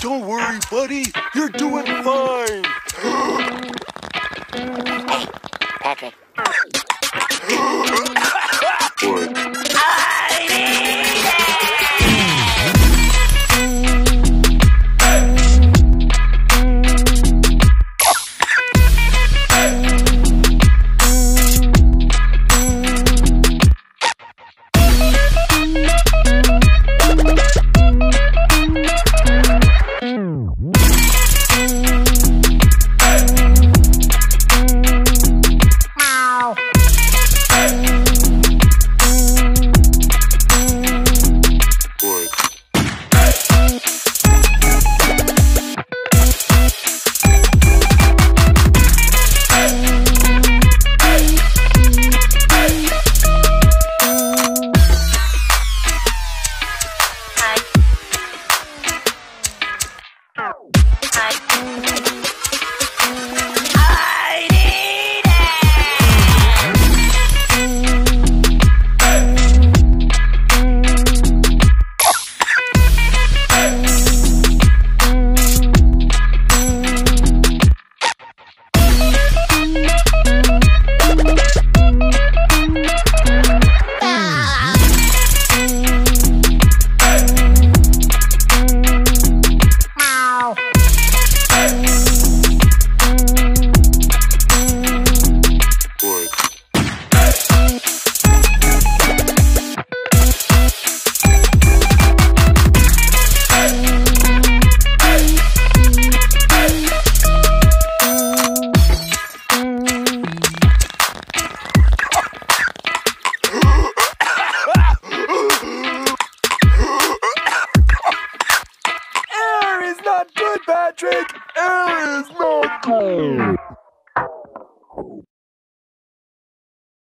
Don't worry, buddy. You're doing fine. Hey, Patrick. Ooh. Not good, Patrick! Air is not good!